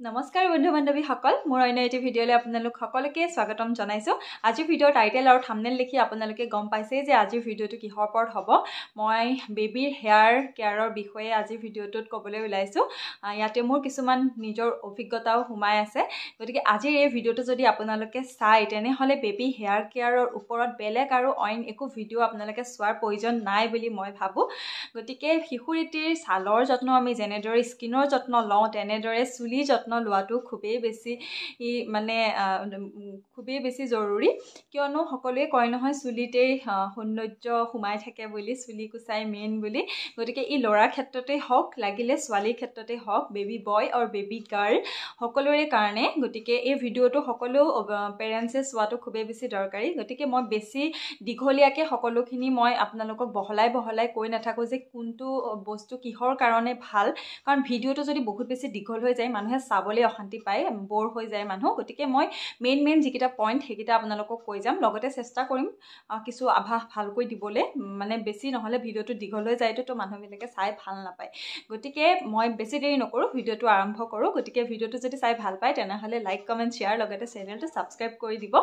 নমস্কাৰ বন্ধু বান্ধৱীসকল মোৰ অন্য এটি ভিডিঅ'লৈ আপোনালোক সকলোকে স্বাগতম জনাইছোঁ। আজিৰ ভিডিঅ'ৰ টাইটেল আৰু থামনেল দেখি আপোনালোকে গম পাইছেই যে আজিৰ ভিডিঅ'টো কিহৰ ওপৰত হ'ব। মই বেবীৰ হেয়াৰ কেয়াৰৰ বিষয়ে আজিৰ ভিডিঅ'টোত ক'বলৈ ওলাইছোঁ। ইয়াতে মোৰ কিছুমান নিজৰ অভিজ্ঞতাও সোমাই আছে। গতিকে আজিৰ এই ভিডিঅ'টো যদি আপোনালোকে চায় তেনেহ'লে বেবী হেয়াৰ কেয়াৰৰ ওপৰত বেলেগ আৰু অইন একো ভিডিঅ' আপোনালোকে চোৱাৰ প্ৰয়োজন নাই বুলি মই ভাবোঁ। গতিকে শিশুৰীতিৰ ছালৰ যত্ন আমি যেনেদৰে স্কিনৰ যত্ন লওঁ তেনেদৰে চুলি যত্ন লোৱাটো খুবেই বেছি মানে খুবেই বেছি জৰুৰী। কিয়নো সকলোৱে কয় নহয় চুলিতেই সৌন্দৰ্য সোমাই থাকে বুলি চুলি কোচাই মেইন বুলি। গতিকে ই ল'ৰাৰ ক্ষেত্ৰতেই হওক লাগিলে ছোৱালীৰ ক্ষেত্ৰতেই হওক বেবী বয় আৰু বেবী গাৰ্ল সকলোৰে কাৰণে। গতিকে এই ভিডিঅ'টো সকলো পেৰেণ্টছে চোৱাটো খুবেই বেছি দৰকাৰী। গতিকে মই বেছি দীঘলীয়াকৈ সকলোখিনি মই আপোনালোকক বহলাই বহলাই কৈ নাথাকোঁ যে কোনটো বস্তু কিহৰ কাৰণে ভাল। কাৰণ ভিডিঅ'টো যদি বহুত বেছি দীঘল হৈ যায় মানুহে চাবলৈ অশান্তি পায় ব'ৰ হৈ যায় মানুহ। গতিকে মই মেইন মেইন যিকেইটা পইণ্ট সেইকেইটা আপোনালোকক কৈ যাম। লগতে চেষ্টা কৰিম কিছু আভাস ভালকৈ দিবলৈ। মানে বেছি নহ'লে ভিডিঅ'টো দীঘল হৈ যায়তো মানুহবিলাকে চাই ভাল নাপায়। গতিকে মই বেছি দেৰি নকৰোঁ ভিডিঅ'টো আৰম্ভ কৰোঁ। গতিকে ভিডিঅ'টো যদি চাই ভাল পায় তেনেহ'লে লাইক কমেণ্ট শ্বেয়াৰ লগতে চেনেলটো ছাবস্ক্ৰাইব কৰি দিব।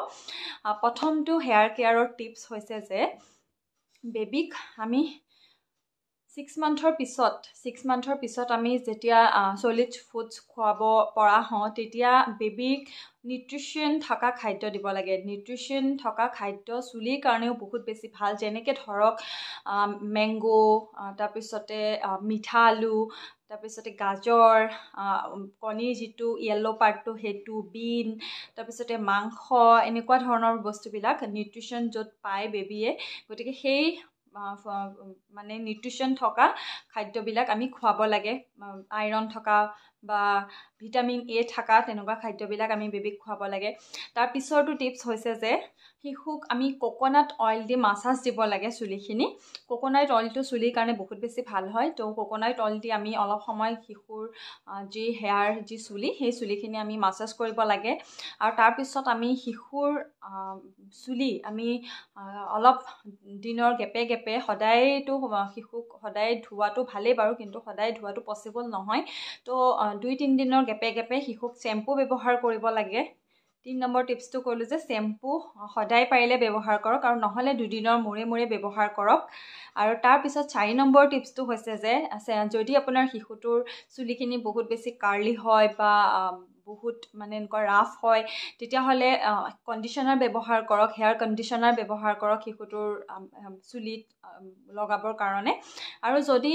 প্ৰথমটো হেয়াৰ কেয়াৰৰ টিপছ হৈছে যে বেবীক আমি ছিক্স মান্থৰ পিছত ছিক্স মান্থৰ পিছত আমি যেতিয়া চলিড ফুডছ খুৱাব পৰা হওঁ তেতিয়া বেবীক নিউট্ৰিশ্যন থকা খাদ্য দিব লাগে। নিউট্ৰিশ্যন থকা খাদ্য চুলিৰ কাৰণেও বহুত বেছি ভাল। যেনেকৈ ধৰক মেংগ' তাৰপিছতে মিঠা আলু তাৰপিছতে গাজৰ কণীৰ যিটো য়েল্ল' পাৰ্টটো সেইটো বিন তাৰপিছতে মাংস এনেকুৱা ধৰণৰ বস্তুবিলাক নিউট্ৰিশ্যন য'ত পায় বেবীয়ে গতিকে সেই মানে নিউট্ৰিশ্যন থকা খাদ্যবিলাক আমি খুৱাব লাগে। আইৰণ থকা বা ভিটামিন এ থকা তেনেকুৱা খাদ্যবিলাক আমি বেবীক খুৱাব লাগে। তাৰ পিছৰটো টিপছ হৈছে যে শিশুক আমি ক'ক'নাট অইল দি মাছাজ দিব লাগে চুলিখিনি। ক'ক'নাট অইলটো চুলিৰ কাৰণে বহুত বেছি ভাল হয়। তো ক'ক'নাট অইল দি আমি অলপ সময় শিশুৰ যি হেয়াৰ যি চুলি সেই চুলিখিনি আমি মাছাজ কৰিব লাগে। আৰু তাৰপিছত আমি শিশুৰ চুলি আমি অলপ দিনৰ গেপে গেপে সদায়তো শিশুক সদায় ধোৱাটো ভালেই বাৰু কিন্তু সদায় ধোৱাটো পচিবল নহয়। তো দুই তিনিদিনৰ গেপে গেপে শিশুক চেম্পু ব্যৱহাৰ কৰিব লাগে। তিনি নম্বৰ টিপছটো ক'লোঁ যে চেম্পু সদায় পাৰিলে ব্যৱহাৰ কৰক আৰু নহ'লে দুদিনৰ মূৰে মূৰে ব্যৱহাৰ কৰক। আৰু তাৰপিছত চাৰি নম্বৰ টিপছটো হৈছে যে যদি আপোনাৰ শিশুটোৰ চুলিখিনি বহুত বেছি কাৰ্লি হয় বা বহুত মানে এনেকুৱা ৰাফ হয় তেতিয়াহ'লে কণ্ডিশ্যনাৰ ব্যৱহাৰ কৰক হেয়াৰ কণ্ডিশ্যনাৰ ব্যৱহাৰ কৰক শিশুটোৰ চুলিত লগাবৰ কাৰণে। আৰু যদি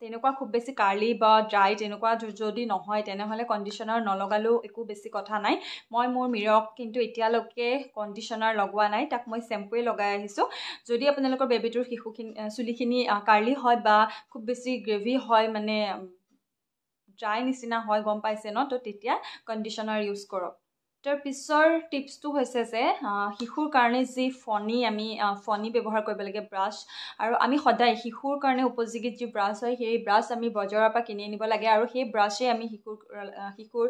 তেনেকুৱা খুব বেছি কাৰ্লি বা ড্ৰাই তেনেকুৱা যদি নহয় তেনেহ'লে কণ্ডিশ্যনাৰ নলগালেও একো বেছি কথা নাই। মই মোৰ মীৰক কিন্তু এতিয়ালৈকে কণ্ডিশ্যনাৰ লগোৱা নাই তাক মই চেম্পুৱে লগাই আহিছোঁ। যদি আপোনালোকৰ বেবীটোৰ শিশুখিনি চুলিখিনি কাৰ্লি হয় বা খুব বেছি গ্ৰেভি হয় মানে ড্ৰাই নিচিনা হয় গম পাইছে ন? তো তেতিয়া কণ্ডিশ্যনাৰ ইউজ কৰক। তাৰ পিছৰ টিপছটো হৈছে যে শিশুৰ কাৰণে যি ফণি আমি ফণি ব্যৱহাৰ কৰিব লাগে ব্ৰাছ আৰু আমি সদায় শিশুৰ কাৰণে উপযোগী যি ব্ৰাছ হয় সেই ব্ৰাছ আমি বজাৰৰ পৰা কিনি আনিব লাগে আৰু সেই ব্ৰাছে আমি শিশুৰ শিশুৰ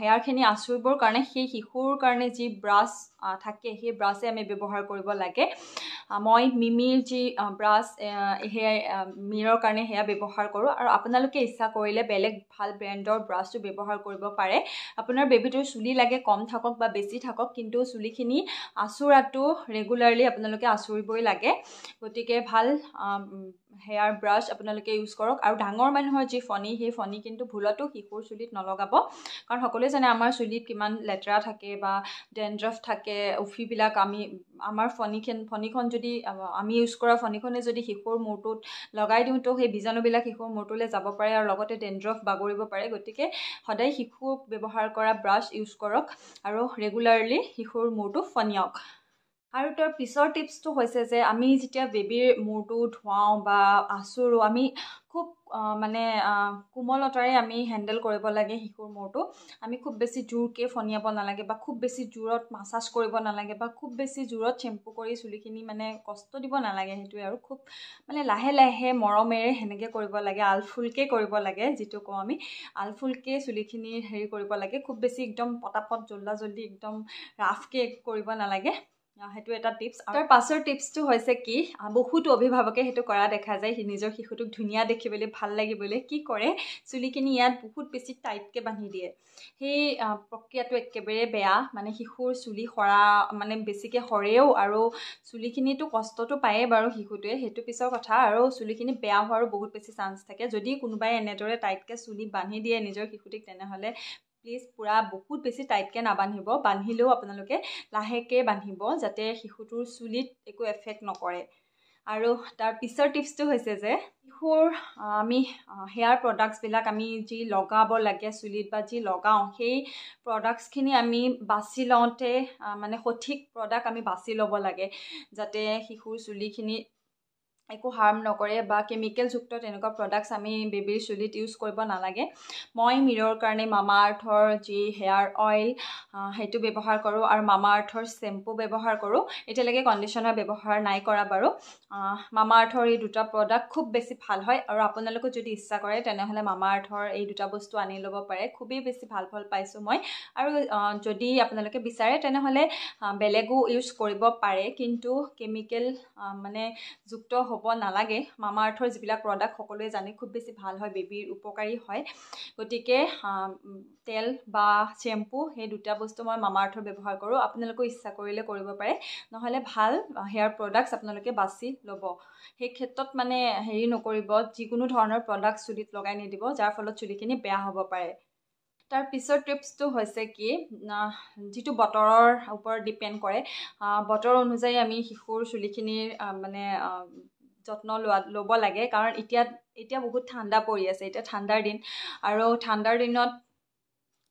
হেয়াৰখিনি আঁচুৰিবৰ কাৰণে সেই শিশুৰ কাৰণে যি ব্ৰাছ থাকে সেই ব্ৰাছে আমি ব্যৱহাৰ কৰিব লাগে। মই মিমিৰ যি ব্ৰাছ সেয়াই মীৰৰ কাৰণে সেয়া ব্যৱহাৰ কৰোঁ আৰু আপোনালোকে ইচ্ছা কৰিলে বেলেগ ভাল ব্ৰেণ্ডৰ ব্ৰাছটো ব্যৱহাৰ কৰিব পাৰে। আপোনাৰ বেবীটোৰ চুলি লাগে কম থাকক বা বেছি থাকক কিন্তু চুলিখিনি আঁচোৰাটো ৰেগুলাৰলি আপোনালোকে আঁচুৰিবই লাগে। গতিকে ভাল হেয়াৰ ব্ৰাছ আপোনালোকে ইউজ কৰক। আৰু ডাঙৰ মানুহৰ যি ফণি সেই ফণি কিন্তু ভুলতো শিশুৰ চুলিত নলগাব। কাৰণ সকলোৱে জানে আমাৰ চুলিত কিমান লেতেৰা থাকে বা ডেণ্ড্ৰফ থাকে উফিবিলাক আমি আমাৰ ফণিখন ফণিখন যদি আমি ইউজ কৰা ফণিখনে যদি শিশুৰ মূৰটোত লগাই দিওঁ তো সেই বীজাণুবিলাক শিশুৰ মূৰটোলৈ যাব পাৰে আৰু লগতে ডেণ্ড্ৰফ বাগৰিব পাৰে। গতিকে সদায় শিশুক ব্যৱহাৰ কৰা ব্ৰাছ ইউজ কৰক আৰু ৰেগুলাৰলি শিশুৰ মূৰটো ফনিয়াওক আৰু তাৰ পিছৰ টিপছটো হৈছে যে আমি যেতিয়া বেবীৰ মূৰটো ধুৱাওঁ বা আঁচুৰোঁ আমি খুব মানে কোমলতাৰে আমি হেণ্ডেল কৰিব লাগে শিশুৰ মূৰটো। আমি খুব বেছি জোৰকৈ ফনিয়াব নালাগে বা খুব বেছি জোৰত মাছাজ কৰিব নালাগে বা খুব বেছি জোৰত চেম্পু কৰি চুলিখিনি মানে কষ্ট দিব নালাগে সেইটোৱে আৰু খুব মানে লাহে লাহে মৰমেৰে সেনেকৈ কৰিব লাগে আলফুলকৈ কৰিব লাগে যিটো কওঁ আমি। আলফুলকৈ চুলিখিনি হেৰি কৰিব লাগে খুব বেছি একদম পটাপট জল্দা জল্দি একদম ৰাফকৈ কৰিব নালাগে। সেইটো এটা টিপছ তাৰ পাছৰ টিপছটো হৈছে কি বহুতো অভিভাৱকে সেইটো কৰা দেখা যায়। নিজৰ শিশুটোক ধুনীয়া দেখিবলৈ ভাল লাগিবলৈ কি কৰে চুলিখিনি ইয়াত বহুত বেছি টাইটকৈ বান্ধি দিয়ে। সেই প্ৰক্ৰিয়াটো একেবাৰে বেয়া। মানে শিশুৰ চুলি সৰা মানে বেছিকৈ সৰেও আৰু চুলিখিনিতো কষ্টটো পায়েই বাৰু শিশুটোৱে সেইটো পিছৰ কথা। আৰু চুলিখিনি বেয়া হোৱাৰো বহুত বেছি চান্স থাকে। যদি কোনোবাই এনেদৰে টাইটকৈ চুলি বান্ধি দিয়ে নিজৰ শিশুটিক তেনেহ'লে প্লিজ পূৰা বহুত বেছি টাইটকৈ নাবান্ধিব বান্ধিলেও আপোনালোকে লাহেকৈ বান্ধিব যাতে শিশুটোৰ চুলিত একো এফেক্ট নকৰে। আৰু তাৰ পিছৰ টিপছটো হৈছে যে শিশুৰ আমি হেয়াৰ প্ৰডাক্টছবিলাক আমি যি লগাব লাগে চুলিত বা যি লগাওঁ সেই প্ৰডাক্টছখিনি আমি বাছি লওঁতে মানে সঠিক প্ৰডাক্ট আমি বাছি ল'ব লাগে যাতে শিশুৰ চুলিখিনি একো হাৰ্ম নকৰে বা কেমিকেলযুক্ত তেনেকুৱা প্ৰডাক্টছ আমি বেবীৰ চুলিত ইউজ কৰিব নালাগে। মই মিৰৰ কাৰণে মামা আৰ্থৰ যি হেয়াৰ অইল সেইটো ব্যৱহাৰ কৰোঁ আৰু মামা আৰ্থৰ চেম্পু ব্যৱহাৰ কৰোঁ। এতিয়ালৈকে কণ্ডিশ্যনাৰ ব্যৱহাৰ নাই কৰা বাৰু। মামা আৰ্থৰ এই দুটা প্ৰডাক্ট খুব বেছি ভাল হয় আৰু আপোনালোকেও যদি ইচ্ছা কৰে তেনেহ'লে মামা আৰ্থৰ এই দুটা বস্তু আনি ল'ব পাৰে। খুবেই বেছি ভাল ফল পাইছোঁ মই। আৰু যদি আপোনালোকে বিচাৰে তেনেহ'লে বেলেগো ইউজ কৰিব পাৰে। কিন্তু কেমিকেল মানে যুক্ত হ'ব নালাগে। মামা আৰ্থৰ যিবিলাক প্ৰডাক্ট সকলোৱে জানে খুব বেছি ভাল হয় বেবীৰ উপকাৰী হয়। গতিকে তেল বা চেম্পু সেই দুটা বস্তু মই মামা আৰ্থৰ ব্যৱহাৰ কৰোঁ। আপোনালোকেও ইচ্ছা কৰিলে কৰিব পাৰে। নহ'লে ভাল হেয়াৰ প্ৰডাক্টছ আপোনালোকে বাছি ল'ব। সেই ক্ষেত্ৰত মানে হেৰি নকৰিব যিকোনো ধৰণৰ প্ৰডাক্ট চুলিত লগাই নিদিব যাৰ ফলত চুলিখিনি বেয়া হ'ব পাৰে। তাৰ পিছৰ টিপছটো হৈছে কি যিটো বতৰৰ ওপৰত ডিপেণ্ড কৰে বতৰ অনুযায়ী আমি শিশুৰ চুলিখিনিৰ মানে যত্ন লোৱা ল'ব লাগে। কাৰণ এতিয়া এতিয়া বহুত ঠাণ্ডা পৰি আছে এতিয়া ঠাণ্ডাৰ দিন। আৰু ঠাণ্ডাৰ দিনত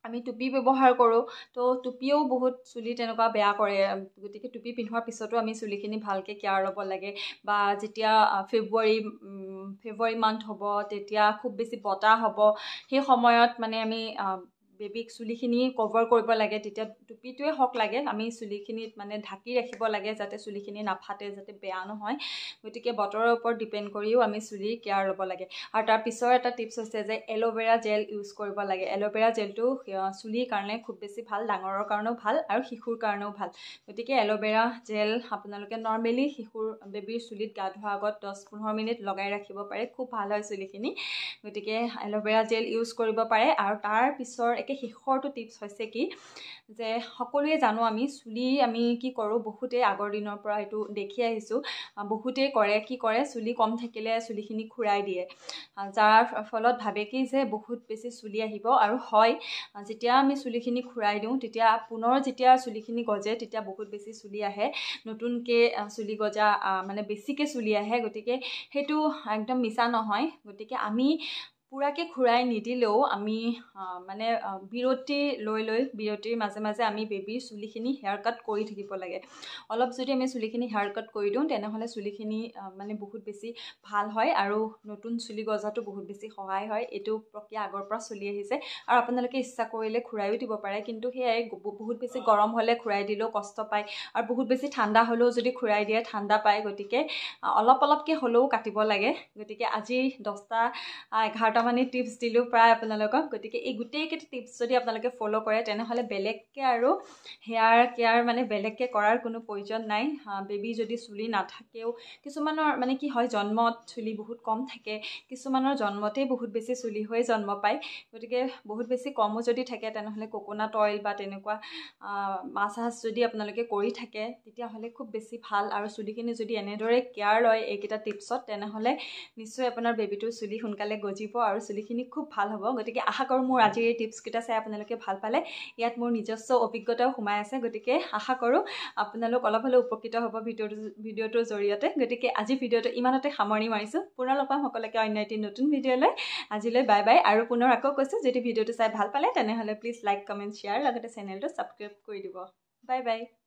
আমি টুপি ব্যৱহাৰ কৰোঁ। তো টুপিও বহুত চুলি তেনেকুৱা বেয়া কৰে। গতিকে টুপি পিন্ধোৱাৰ পিছতো আমি চুলিখিনি ভালকৈ কেয়াৰ ল'ব লাগে। বা যেতিয়া ফেব্ৰুৱাৰী ফেব্ৰুৱাৰী মান্থ হ'ব তেতিয়া খুব বেছি বতাহ হ'ব। সেই সময়ত মানে আমি বেবীক চুলিখিনি কভাৰ কৰিব লাগে তেতিয়া টুপিটোৱে হওক লাগে আমি চুলিখিনিত মানে ঢাকি ৰাখিব লাগে যাতে চুলিখিনি নাফাটে যাতে বেয়া নহয়। গতিকে বতৰৰ ওপৰত ডিপেণ্ড কৰিও আমি চুলিৰ কেয়াৰ ল'ব লাগে। আৰু তাৰ পিছৰ এটা টিপছ হৈছে যে এল'ভেৰা জেল ইউজ কৰিব লাগে। এল'ভেৰা জেলটো চুলিৰ কাৰণে খুব বেছি ভাল ডাঙৰৰ কাৰণেও ভাল আৰু শিশুৰ কাৰণেও ভাল। গতিকে এল'ভেৰা জেল আপোনালোকে নৰ্মেলি শিশুৰ বেবীৰ চুলিত গা ধোৱাৰ আগত দহ পোন্ধৰ মিনিট লগাই ৰাখিব পাৰে। খুব ভাল হয় চুলিখিনি। গতিকে এল'ভেৰা জেল ইউজ কৰিব পাৰে। আৰু তাৰ পিছৰ একে শেষৰটো টিপছ হৈছে কি যে সকলোৱে জানো আমি চুলি আমি কি কৰোঁ বহুতেই আগৰ দিনৰ পৰা এইটো দেখি আহিছোঁ বহুতেই কৰে কি কৰে চুলি কম থাকিলে চুলিখিনি খুৰাই দিয়ে। যাৰ ফলত ভাবে কি যে বহুত বেছি চুলি আহিব আৰু হয় যেতিয়া আমি চুলিখিনি খুৰাই দিওঁ তেতিয়া পুনৰ যেতিয়া চুলিখিনি গজে তেতিয়া বহুত বেছি চুলি আহে। নতুনকৈ চুলি গজা মানে বেছিকৈ চুলি আহে গতিকে সেইটো একদম মিছা নহয়। গতিকে আমি পূৰাকৈ ঘূৰাই নিদিলেও আমি মানে বিৰতি লৈ লৈ বিৰতিৰ মাজে মাজে আমি বেবীৰ চুলিখিনি হেয়াৰ কাট কৰি থাকিব লাগে। অলপ যদি আমি চুলিখিনি হেয়াৰ কাট কৰি দিওঁ তেনেহ'লে চুলিখিনি মানে বহুত বেছি ভাল হয় আৰু নতুন চুলি গজাতো বহুত বেছি সহায় হয়। এইটো প্ৰক্ৰিয়া আগৰ পৰা চলি আহিছে আৰু আপোনালোকে ইচ্ছা কৰিলে ঘূৰাইও দিব পাৰে কিন্তু সেয়াই বহুত বেছি গৰম হ'লে ঘূৰাই দিলেও কষ্ট পায় আৰু বহুত বেছি ঠাণ্ডা হ'লেও যদি ঘূৰাই দিয়ে ঠাণ্ডা পায়। গতিকে অলপ অলপকৈ হ'লেও কাটিব লাগে। গতিকে আজি দহটা এঘাৰটা মানে টিপছ দিলোঁ প্ৰায় আপোনালোকক। গতিকে এই গোটেইকেইটা টিপছ যদি আপোনালোকে ফ'ল' কৰে তেনেহ'লে বেলেগকৈ আৰু হেয়াৰ কেয়াৰ মানে বেলেগকৈ কৰাৰ কোনো প্ৰয়োজন নাই। বেবী যদি চুলি নাথাকেও কিছুমানৰ মানে কি হয় জন্মত চুলি বহুত কম থাকে। কিছুমানৰ জন্মতেই বহুত বেছি চুলি হৈ জন্ম পায়। গতিকে বহুত বেছি কমো যদি থাকে তেনেহ'লে কক'নাট অইল বা তেনেকুৱা মাছাজ যদি আপোনালোকে কৰি থাকে তেতিয়াহ'লে খুব বেছি ভাল। আৰু চুলিখিনি যদি এনেদৰে কেয়াৰ লয় এইকেইটা টিপছত তেনেহ'লে নিশ্চয় আপোনাৰ বেবীটোৰ চুলি সোনকালে গজিব আৰু চুলিখিনি খুব ভাল হ'ব। গতিকে আশা কৰোঁ মোৰ আজিৰ এই টিপছকেইটা চাই আপোনালোকে ভাল পালে। ইয়াত মোৰ নিজস্ব অভিজ্ঞতাও সোমাই আছে। গতিকে আশা কৰোঁ আপোনালোক অলপ হ'লেও উপকৃত হ'ব ভিডিঅ'টো ভিডিঅ'টোৰ জৰিয়তে। গতিকে আজি ভিডিঅ'টো ইমানতে সামৰণি মাৰিছোঁ। পুনৰ লগ পাম সকলোকে অন্য এটি নতুন ভিডিঅ'লৈ। আজিলৈ বাই বাই। আৰু পুনৰ আকৌ কৈছোঁ যদি ভিডিঅ'টো চাই ভাল পালে তেনেহ'লে প্লিজ লাইক কমেণ্ট শ্বেয়াৰ লগতে চেনেলটো ছাবস্ক্ৰাইব কৰি দিব। Bye bye.